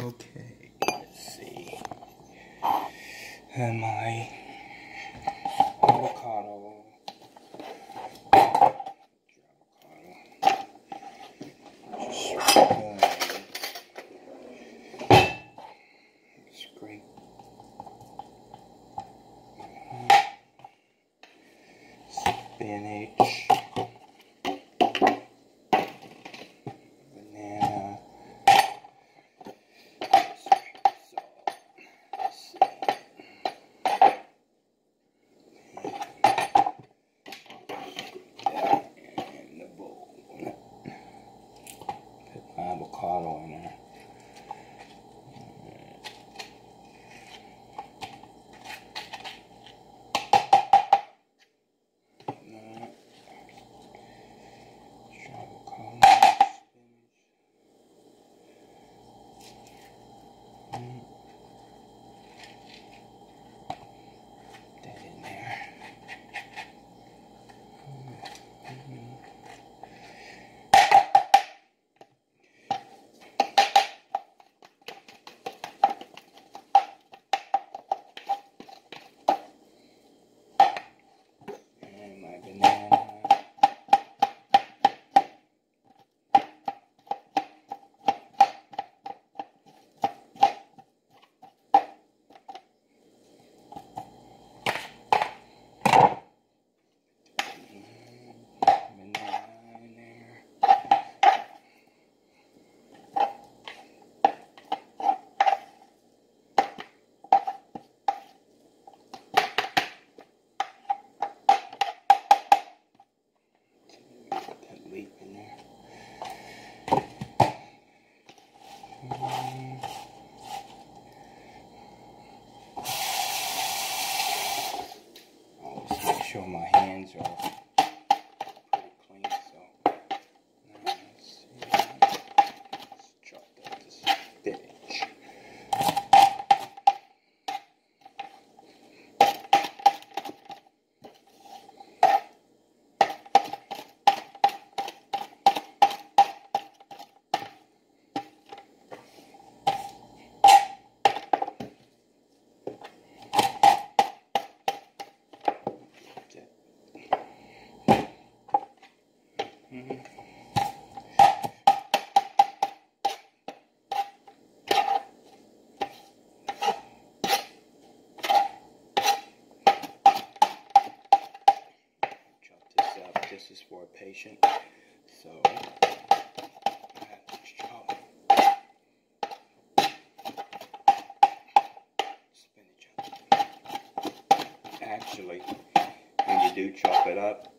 Okay, let's see. And my avocado. Spinach. My this up. This is for a patient. So Actually, when you do chop it up,